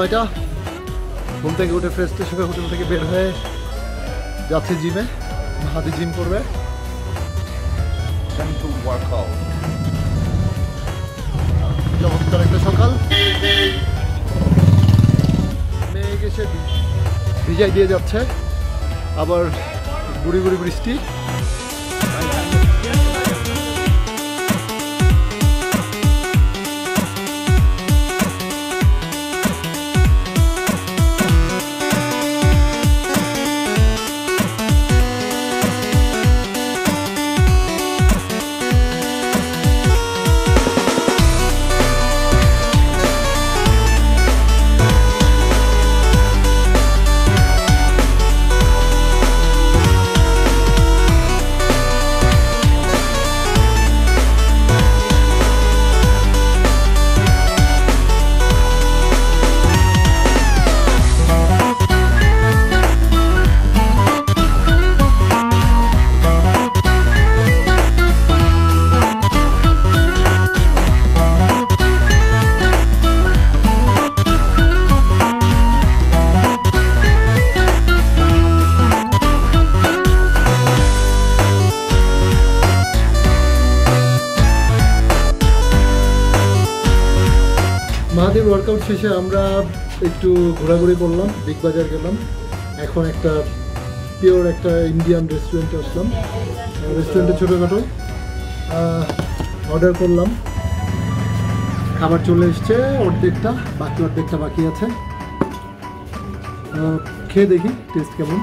নয়টা। ঘুম থেকে উঠে ফ্রেশ ট্রেশ হয়ে হোটেল থেকে বের হয়ে যাচ্ছে জিমে হাতে জিম করবে. চমৎকার একটা সকাল। মেঘ এসে ভিজাই দিয়ে যাচ্ছে। আবার গুড়ি গুড়ি বৃষ্টি। মাহাদির ওয়ার্কআউট শেষে আমরা একটু ঘোরাঘুরি করলাম বিগ বাজার গেলাম। এখন একটা পিওর একটা ইন্ডিয়ান রেস্টুরেন্টে আসলাম। রেস্টুরেন্টে ছোটোখাটো। অর্ডার করলাম। খাবার চলে এসছে, অর্ধেকটা, বাকি অর্ধেকটা বাকি আছে। খেয়ে দেখি টেস্ট কেমন।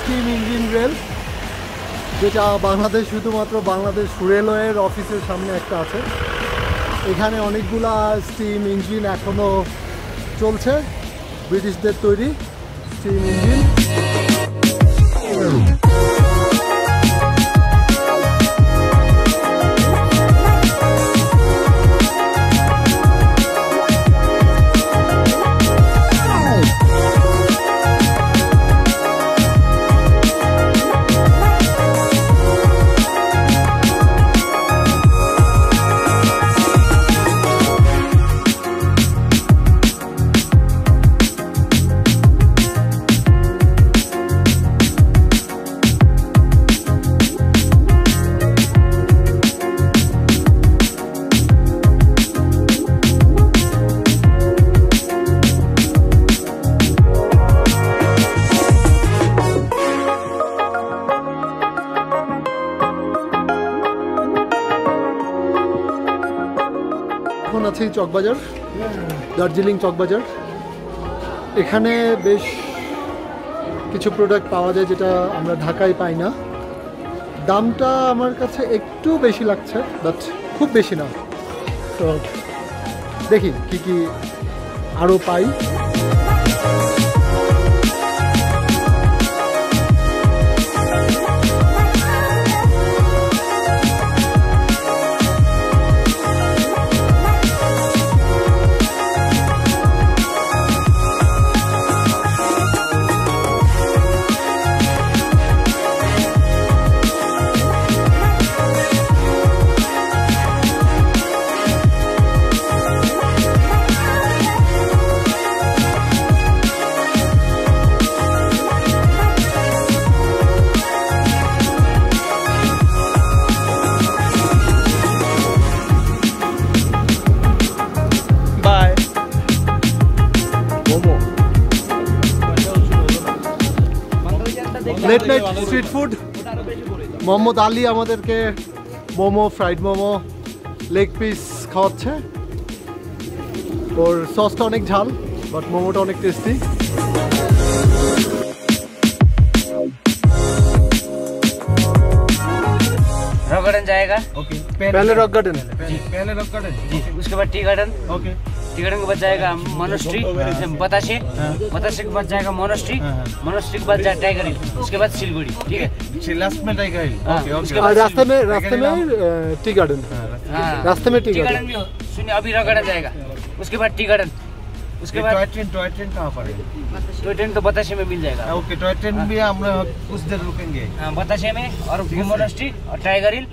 স্টিম ইঞ্জিন রেল যেটা বাংলাদেশ শুধুমাত্র বাংলাদেশ রেলওয়ের অফিসের সামনে একটা আছে। এখানে অনেকগুলা স্টিম ইঞ্জিন এখনও চলছে, ব্রিটিশদের তৈরি স্টিম ইঞ্জিন চকবাজার, দার্জিলিং চকবাজার। এখানে বেশ কিছু প্রোডাক্ট পাওয়া যায় যেটা আমরা ঢাকায় পাই না। দামটা আমার কাছে একটু বেশি লাগছে বাট খুব বেশি না। তো দেখি কি কি আরও পাই। late night street food Mohammad Ali আমাদেরকে momo fried momo leg piece খাওয়াচ্ছে ওর সসটা অনেক ঝাল বাট মোমোটা অনেক টেস্টি रॉक गार्डन जाएगा ओके पहले रॉक गार्डन पहले पहले रॉक गार्डन जी उसके बाद tea garden okay tea garden के बाद जाएगा मोनोस्ट्री बतासे बतासे के बाद जाएगा मोनोस्ट्री हाँ, हाँ। मोनोस्ट्री के बाद जाएगा टाइगर हिल उसके बाद सिलगुड़ी ठीक है? लास्ट में टाइगर हिल। हाँ, उसके ओके। और रास्ते में रास्ते में टी गार्डन। हाँ रास्ते में टी गार्डन। भी हो सुनिए अभी रगड़ा जाएगा उसके बाद टी गार्डन उसके बाद टॉय ट्रेन टॉय ट्रेन कहाँ पर है? टॉय ट्रेन तो बतासे में मिल जाएगा। ओके टॉय ट्रेन भी हम लोग कुछ देर रुकेंगे। हाँ बतासे में और मोनोस्ट्री और टाइगर हिल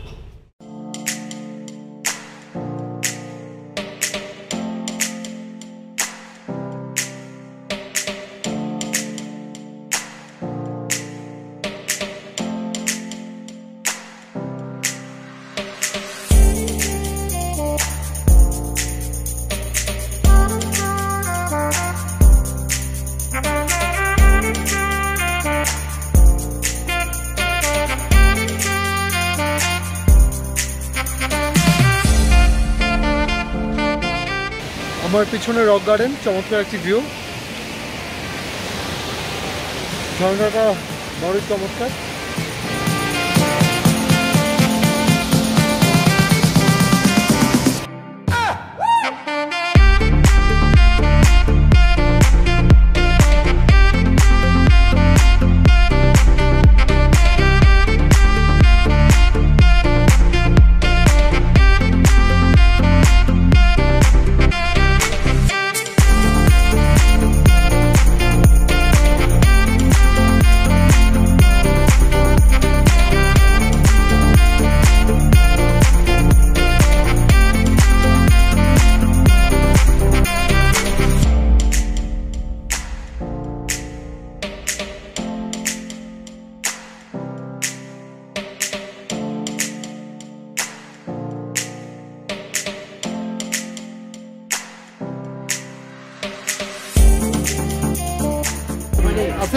আমার পিছনে রক গার্ডেন চমৎকার একটি ভিউ ঝর্ণাটা বড়ই চমৎকার।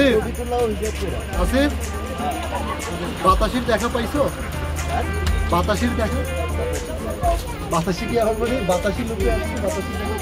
আসিফ আসিফ বাতাসির দেখা পাইছো? বাতাসির দেখা? বাতাসি কি এখন বলি? বাতাসি লোকে বাতাসি দেখা